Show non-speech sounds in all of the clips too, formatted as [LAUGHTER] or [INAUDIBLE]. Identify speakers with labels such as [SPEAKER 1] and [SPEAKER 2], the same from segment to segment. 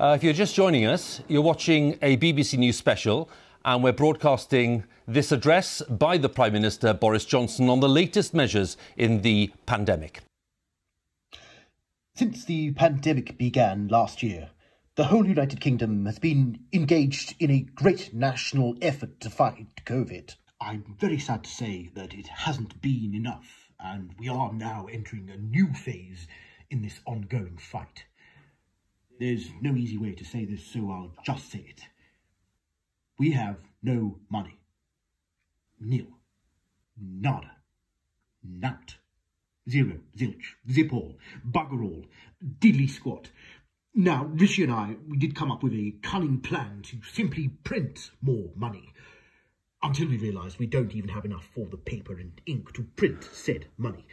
[SPEAKER 1] Uh, if you're just joining us, you're watching a BBC News special, and we're broadcasting this address by the Prime Minister Boris Johnson on the latest measures in the pandemic.
[SPEAKER 2] Since the pandemic began last year, the whole United Kingdom has been engaged in a great national effort to fight COVID. I'm very sad to say that it hasn't been enough, and we are now entering a new phase in this ongoing fight. There's no easy way to say this, so I'll just say it. We have no money. Nil. Nada. Nout. Zero. Zilch. Zip all. Bugger all. Diddly squat. Now, Rishi and I, we did come up with a cunning plan to simply print more money. Until we realised we don't even have enough for the paper and ink to print said money.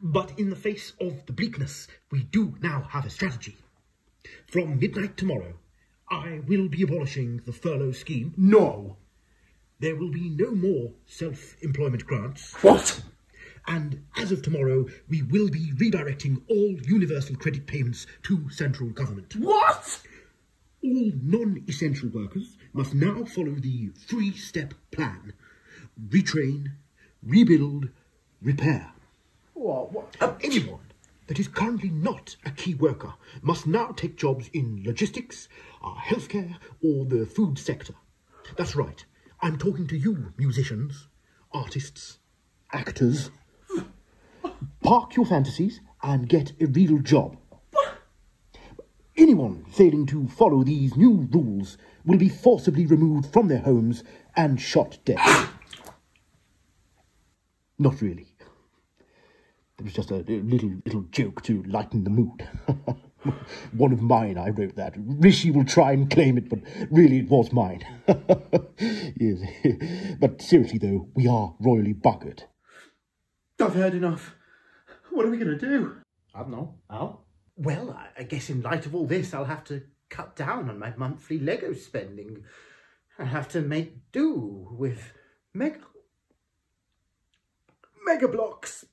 [SPEAKER 2] But in the face of the bleakness, we do now have a strategy. From midnight tomorrow, I will be abolishing the furlough scheme. No! There will be no more self-employment grants.
[SPEAKER 3] What?
[SPEAKER 2] And as of tomorrow, we will be redirecting all universal credit payments to central government.
[SPEAKER 3] What?
[SPEAKER 2] All non-essential workers must now follow the three-step plan. Retrain, rebuild, repair.
[SPEAKER 3] What? what?
[SPEAKER 2] Uh, anyone that is currently not a key worker must now take jobs in logistics, uh, healthcare, or the food sector. That's right. I'm talking to you, musicians, artists, actors. Park your fantasies and get a real job. Anyone failing to follow these new rules will be forcibly removed from their homes and shot dead. Not really. It was just a little little joke to lighten the mood. [LAUGHS] One of mine, I wrote that. Rishi will try and claim it, but really it was mine. [LAUGHS] yes. [LAUGHS] But seriously, though, we are royally buggered.
[SPEAKER 3] I've heard enough. What are we going to do?
[SPEAKER 4] I don't know. Al?
[SPEAKER 3] Well, I- I guess in light of all this, I'll have to cut down on my monthly Lego spending. I have to make do with mega mega blocks.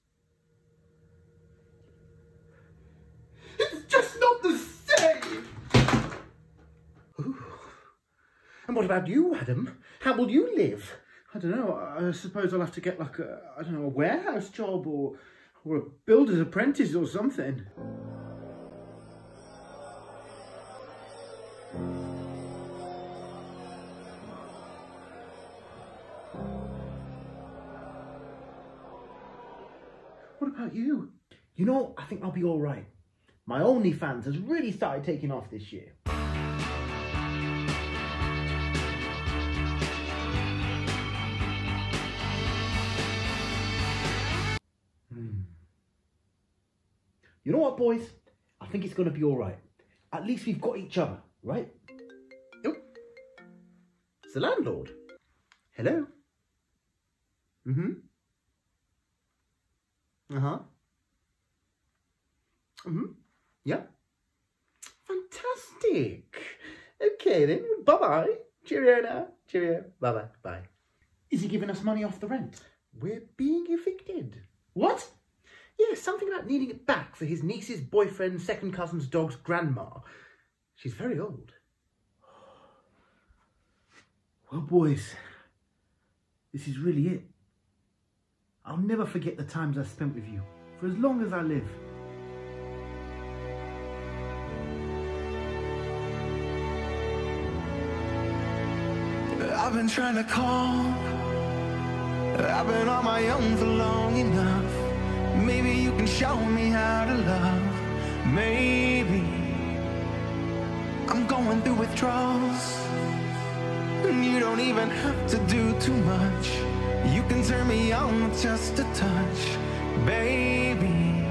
[SPEAKER 3] It's just not the same. Ooh. And what about you, Adam? How will you live?
[SPEAKER 4] I don't know. I suppose I'll have to get like a, I don't know, a warehouse job or, or a builder's apprentice or something.
[SPEAKER 3] What about you? You know, I think I'll be all right. My OnlyFans has really started taking off this year. Hmm. You know what, boys? I think it's going to be all right. At least we've got each other, right? Oh, it's the landlord. Hello? Mm-hmm. Uh-huh. Mm-hmm. Yeah. Fantastic. Okay then. Bye-bye. Cheerio now. Cheerio. Bye-bye. Bye.
[SPEAKER 4] Is he giving us money off the rent?
[SPEAKER 3] We're being evicted. What? Yeah, something about needing it back for his niece's boyfriend's second cousin's dog's grandma. She's very old.
[SPEAKER 4] Well, boys, this is really it. I'll never forget the times I spent with you for as long as I live.
[SPEAKER 5] I've been trying to call. I've been on my own for long enough. Maybe you can show me how to love. Maybe I'm going through withdrawals. And you don't even have to do too much. You can turn me on with just a touch, baby.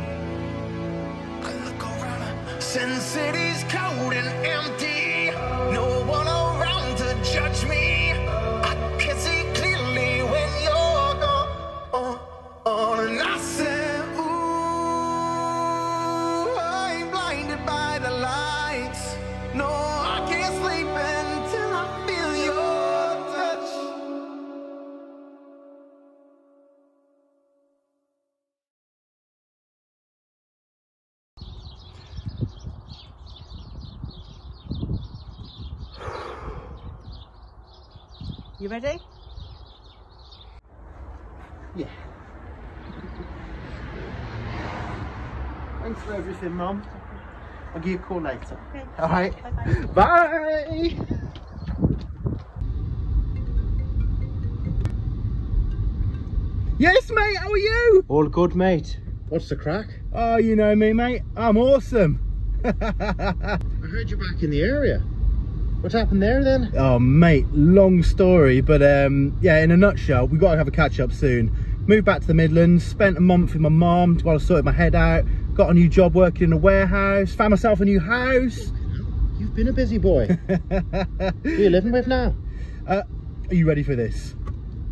[SPEAKER 5] I look around, since city's cold and empty,
[SPEAKER 6] You ready?
[SPEAKER 3] Yeah. Thanks for everything, Mum. I'll give you a call later.
[SPEAKER 6] Okay.
[SPEAKER 3] All right.
[SPEAKER 6] Bye-bye.
[SPEAKER 3] Bye.
[SPEAKER 2] Yes, mate, how are you?
[SPEAKER 3] All good, mate. What's the crack?
[SPEAKER 2] Oh, you know me, mate. I'm awesome. [LAUGHS]
[SPEAKER 3] I heard you're back in the area. What happened there then?
[SPEAKER 2] Oh, mate, long story, but um, yeah, in a nutshell, we've got to have a catch up soon. Moved back to the Midlands, spent a month with my mum while I sorted my head out, got a new job working in a warehouse, found myself a new house.
[SPEAKER 3] You've been a busy boy. [LAUGHS] Who are you living with now?
[SPEAKER 2] Uh, are you ready for this?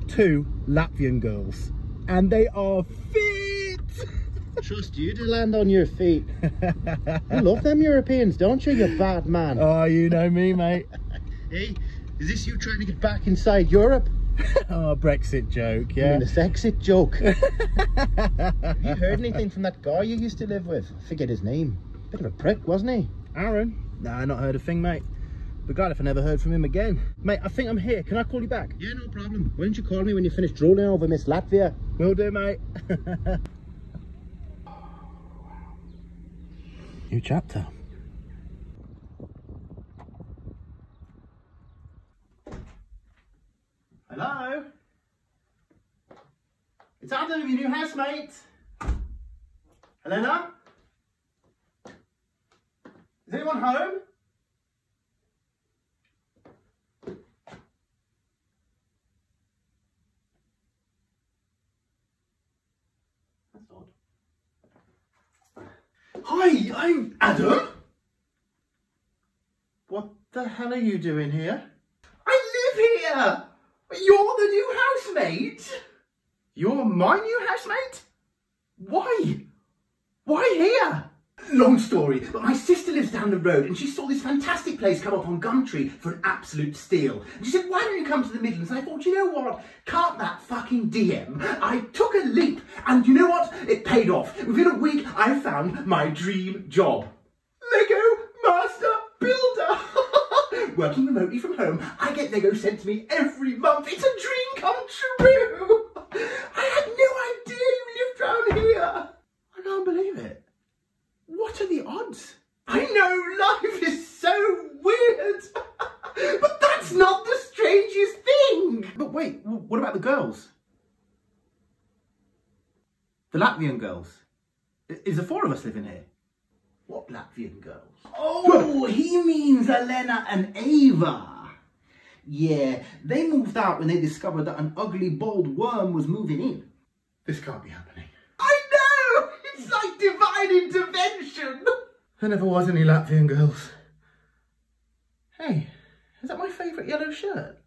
[SPEAKER 2] Two Latvian girls, and they are fit.
[SPEAKER 3] Trust you to land on your feet. You love them Europeans, don't you, you bad man? [LAUGHS]
[SPEAKER 2] Oh, you know me, mate. [LAUGHS]
[SPEAKER 3] Hey, is this you trying to get back inside Europe? [LAUGHS]
[SPEAKER 2] Oh, Brexit joke,
[SPEAKER 3] I
[SPEAKER 2] yeah.
[SPEAKER 3] mean, the exit joke. Have you heard anything from that guy you used to live with? I forget his name. Bit of a prick, wasn't he?
[SPEAKER 2] Aaron? Nah, I not heard a thing, mate. Be glad if I never heard from him again. Mate, I think I'm here. Can I call you back?
[SPEAKER 3] Yeah, no problem. Why don't you call me when you finish drooling over Miss Latvia?
[SPEAKER 2] Will do, mate. New chapter. Hello? It's Adam, your new housemate. Helena? Is anyone home? That's odd. Hi, I'm Adam. What the hell are you doing here? I live here. You're the new housemate. You're my new housemate? Why? Why here? Long story, but my sister lives down the road and she saw this fantastic place come up on Gumtree for an absolute steal. And she said, why don't you come to the Midlands? And I thought, you know what? Can't that fucking DM? I took a leap and you know what? It paid off. Within a week, I found my dream job. Lego Master Builder! [LAUGHS] Working remotely from home, I get Lego sent to me every month. It's a dream come true! [LAUGHS] I had no idea you lived round here. I can't believe it. What are the odds? I know life is so weird, but that's not the strangest thing. But wait, w- what about the girls? The Latvian girls. Is the four of us living here? What Latvian girls?
[SPEAKER 7] Oh, he means Elena and Ava. Yeah, they moved out when they discovered that an ugly bald worm was moving in.
[SPEAKER 2] This can't be happening.
[SPEAKER 7] I know! It's like divine intervention!
[SPEAKER 2] There never was any Latvian girls. Hey, is that my favourite yellow shirt?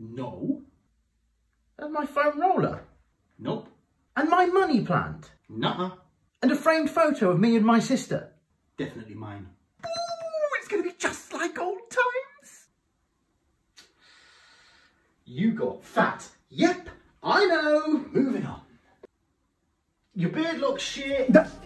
[SPEAKER 7] No.
[SPEAKER 2] That's my foam roller.
[SPEAKER 7] Nope.
[SPEAKER 2] And my money plant.
[SPEAKER 7] Nuh-uh.
[SPEAKER 2] And a framed photo of me and my sister.
[SPEAKER 7] Definitely mine.
[SPEAKER 2] Ooh, it's going to be just like old times.
[SPEAKER 7] You got fat. Yep, I know. Moving on. Your beard looks shit. what?